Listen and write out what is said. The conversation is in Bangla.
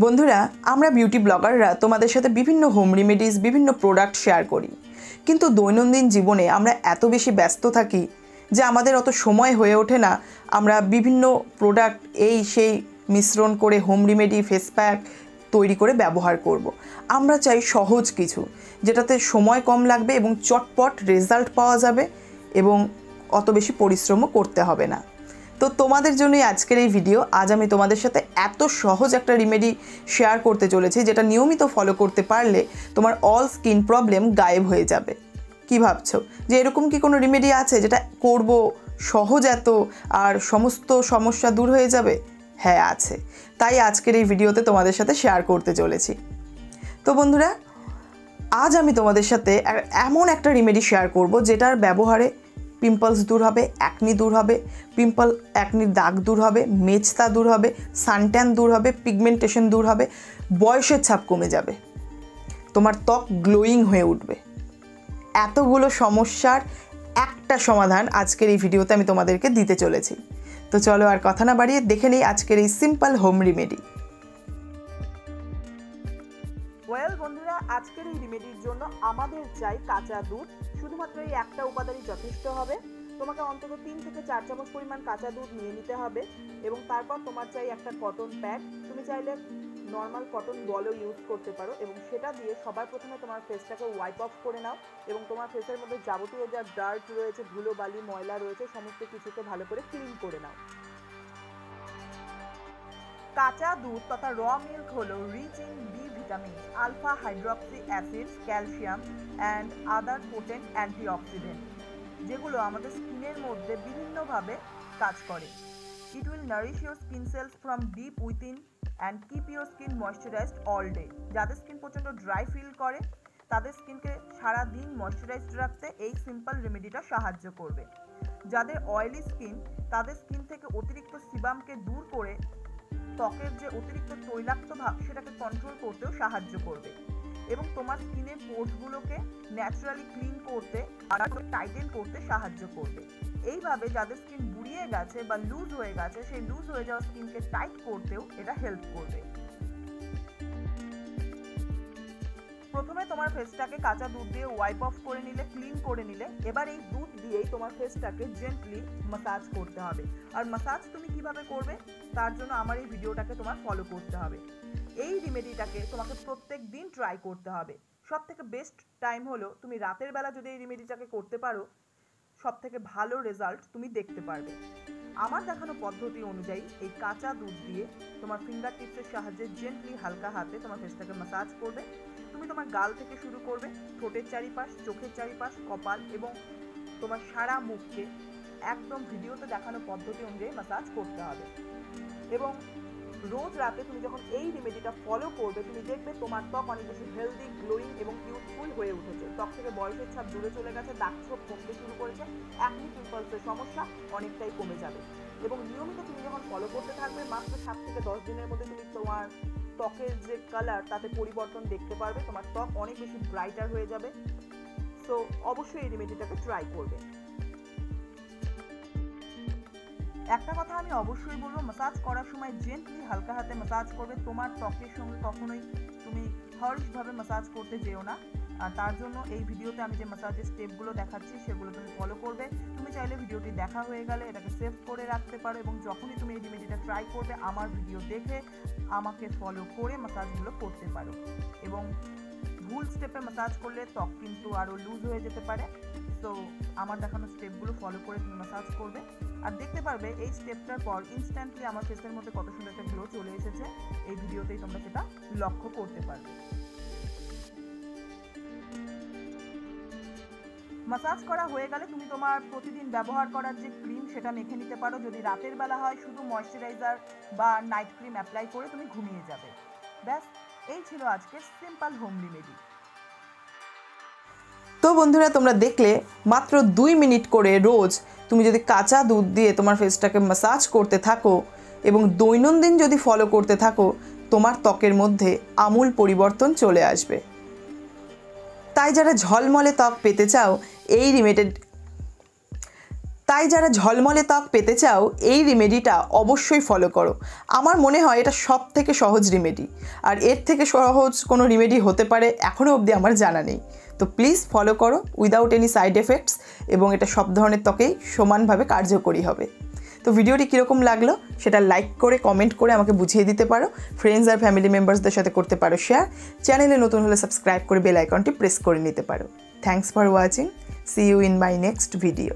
বন্ধুরা, আমরা বিউটি ব্লগাররা তোমাদের সাথে বিভিন্ন হোম রেমেডিস বিভিন্ন প্রোডাক্ট শেয়ার করি। কিন্তু দৈনন্দিন জীবনে আমরা এত বেশি ব্যস্ত থাকি যে আমাদের অত সময় হয়ে ওঠে না। আমরা বিভিন্ন প্রোডাক্ট এই সেই মিশ্রণ করে হোম রেমেডি ফেস প্যাক তৈরি করে ব্যবহার করব। আমরা চাই সহজ কিছু, যেটাতে সময় কম লাগবে এবং চটপট রেজাল্ট পাওয়া যাবে এবং অত বেশি পরিশ্রমও করতে হবে না। তো তোমাদের জন্যই আজকের এই ভিডিও আজ আমি তোমাদের সাথে এত সহজ একটা রিমেডি শেয়ার করতে চলেছি, যেটা নিয়মিত ফলো করতে পারলে তোমার অল স্কিন প্রবলেম গায়েব হয়ে যাবে। কি ভাবছ? যে এরকম কি কোনো রিমেডি আছে যেটা করব সহজ এত আর সমস্ত সমস্যা দূর হয়ে যাবে? হ্যাঁ আছে। তাই আজকের এই ভিডিওতে তোমাদের সাথে শেয়ার করতে চলেছি। তো বন্ধুরা, আজ আমি তোমাদের সাথে এমন একটা রিমেডি শেয়ার করব যেটার ব্যবহারে পিম্পলস দূর হবে অ্যাকনি দূর হবে পিম্পল অ্যাকনির দাগ দূর হবে মেচতা দূর হবে সানট্যান দূর হবে পিগমেন্টেশন দূর হবে, বয়সের ছাপ কমে যাবে। তোমার ত্বক গ্লোয়িং হয়ে উঠবে। এতগুলো সমস্যার একটা সমাধান আজকের এই ভিডিওতে আমি তোমাদেরকে দিতে চলেছি। তো চলো আর কথা না বাড়িয়ে দেখে নিই আজকের এই সিম্পল হোম রেমেডি আজকের এই রেমেডির জন্য আমাদের চাই কাঁচা দুধ। শুধুমাত্র এই একটা উপাদানই যথেষ্ট হবে। তোমাকে অন্তত তিন থেকে চার চামচ পরিমাণ কাঁচা দুধ নিয়ে নিতে হবে এবং তারপর তোমার চাই একটা কটন প্যাড তুমি চাইলে নর্মাল কটন বলও ইউজ করতে পারো এবং সেটা দিয়ে সবার প্রথমে তোমার ফেসটাকে ওয়াইপ অফ করে নাও এবং তোমার ফেসের মধ্যে যাবতীয় যা ডার্ট রয়েছে ধুলো বালি ময়লা রয়েছে, সমস্ত কিছুকে ভালো করে ক্লিন করে নাও। কাঁচা দুধ তথা র মিল্ক হলো rich in B vitamin alpha hydroxy acid calcium and other potent antioxidant যেগুলো আমাদের স্কিনের মধ্যে বিভিন্নভাবে কাজ করে। It will nourish your skin cells from deep within and keep your skin moisturised all day যাদের স্কিন প্রচণ্ড ড্রাই ফিল করে, তাদের স্কিনকে সারা দিন ময়শ্চারাইজড রাখতে এই সিম্পল রেমেডিটা সাহায্য করবে। যাদের অয়েলি স্কিন তাদের স্কিন থেকে অতিরিক্ত সিবামকে দূর করে ত্বকের যে অতিরিক্ত তৈলাক্ত ভাব সেটাকে কন্ট্রোল করতেও সাহায্য করবে। এবং তোমার স্কিনের পোর্সগুলোকে ন্যাচারালি ক্লিন করতে আর টাইটেন করতে সাহায্য করবে। এইভাবে যাদের স্কিন বুড়িয়ে গেছে বা লুজ হয়ে গেছে, সেই লুজ হয়ে যাওয়া স্কিনকে টাইট করতেও এটা হেল্প করবে। প্রথমে তোমার ফেসটাকে কাঁচা দুধ দিয়ে ওয়াইপ অফ করে নিলে ক্লিন করে নিলে, এবার এই দুধ দিয়েই তোমার ফেসটাকে জেন্টলি মাসাজ করতে হবে। আর মাসাজ তুমি কীভাবে করবে? তার জন্য আমার এই ভিডিওটাকে তোমার ফলো করতে হবে। এই রিমেডিটাকে তোমাকে প্রত্যেক দিন ট্রাই করতে হবে। সব থেকে বেস্ট টাইম হলো, তুমি রাতের বেলা যদি এই রেমেডিটাকে করতে পারো সব থেকে ভালো রেজাল্ট তুমি দেখতে পারবে। আমার দেখানো পদ্ধতি অনুযায়ী এই কাঁচা দুধ দিয়ে তোমার ফিঙ্গার টিপসের সাহায্যে জেন্টলি হালকা হাতে তোমার ফেসটাকে মাসাজ করবে। তুমি তোমার গাল থেকে শুরু করবে ঠোঁটের চারিপাশ, চোখের চারিপাশ, কপাল এবং তোমার সারা মুখকে একদম ভিডিওতে দেখানো পদ্ধতি অনুযায়ী মাসাজ করতে হবে। এবং রোজ রাতে তুমি যখন এই রেমেডিটা ফলো করবে, তুমি দেখবে তোমার ত্বক অনেক বেশি হেলদি গ্লোয়িং এবং ইউথফুল হয়ে উঠেছে। ত্বক থেকে বয়সের ছাপ দূরে চলে গেছে, দাগ ছোপ কমতে শুরু করেছে অ্যাকনি পিম্পলসের সমস্যা অনেকটাই কমে যাবে। এবং নিয়মিত তুমি যখন ফলো করতে থাকবে, মাত্র সাত থেকে দশ দিনের মধ্যে তুমি তোমার ত্বকের যে কালার তাতে পরিবর্তন দেখতে পারবে, তোমার ত্বক অনেক বেশি ব্রাইটার হয়ে যাবে। সো অবশ্যই এই রেমেডিটাকে ট্রাই করবে। একটা কথা আমি অবশ্যই বলব মাসাজ করার সময় জেন্টলি হালকা হাতে মাসাজ করবে, তোমার ত্বকের সঙ্গে কখনোই তুমি হর্ষভাবে মাসাজ করতে যেও না। আর তার জন্য এই ভিডিওতে আমি যে মাসাজের স্টেপগুলো দেখাচ্ছি, সেগুলো তুমি ফলো করবে। তুমি চাইলে ভিডিওটি দেখা হয়ে গেলে এটাকে সেভ করে রাখতে পারো এবং যখনই তুমি এই রেমেডিটা ট্রাই করবে, আমার ভিডিও দেখে আমাকে ফলো করে মাসাজগুলো করতে পারো। এবং ভুল স্টেপে মাসাজ করলে ত্বক কিন্তু আরও লুজ হয়ে যেতে পারে। তো আমার দেখানো স্টেপগুলো ফলো করে তুমি মাসাজ করবে। আর দেখতে পারবে, এই স্টেপটার পর ইনস্ট্যান্টলি আমার ফেসের মধ্যে কত সুন্দর একটা গ্লো চলে এসেছে। এই ভিডিওতেই তোমরা সেটা লক্ষ্য করতে পারবে। মাসাজ করা হয়ে গেলে তুমি তোমার প্রতিদিন ব্যবহার করার যে ক্রিম সেটা মেখে নিতে পারো। যদি রাতের বেলা হয়, শুধু ময়শ্চারাইজার বা নাইট ক্রিম অ্যাপ্লাই করে তুমি ঘুমিয়ে যাবে। ব্যাস, এই ছিল আজকের সিম্পল হোম রেমেডি তো বন্ধুরা, তোমরা দেখলে মাত্র দুই মিনিট করে রোজ তুমি যদি কাঁচা দুধ দিয়ে তোমার ফেসটাকে মাসাজ করতে থাকো এবং দৈনন্দিন যদি ফলো করতে থাকো, তোমার ত্বকের মধ্যে আমূল পরিবর্তন চলে আসবে। তাই যারা ঝলমলে ত্বক পেতে চাও, এই রিমেটেড তাই যারা ঝলমলে ত্বক পেতে চাও, এই রিমেডিটা অবশ্যই ফলো করো। আমার মনে হয় এটা সব থেকে সহজ রিমেডি আর এর থেকে সহজ কোনো রিমেডি হতে পারে এখনও অবধি আমার জানা নেই। তো প্লিজ ফলো করো উইদাউট এনি সাইড এফেক্টস এবং এটা সব ধরনের ত্বকেই সমানভাবে কার্যকরী হবে। তো ভিডিওটি কীরকম লাগল সেটা লাইক করে কমেন্ট করে আমাকে বুঝিয়ে দিতে পারো। ফ্রেন্ডস আর ফ্যামিলি মেম্বার্সদের সাথে করতে পারো শেয়ার চ্যানেলে নতুন হলে সাবস্ক্রাইব করে বেল আইকনটি প্রেস করে নিতে পারো। Thanks for watching see you in my next video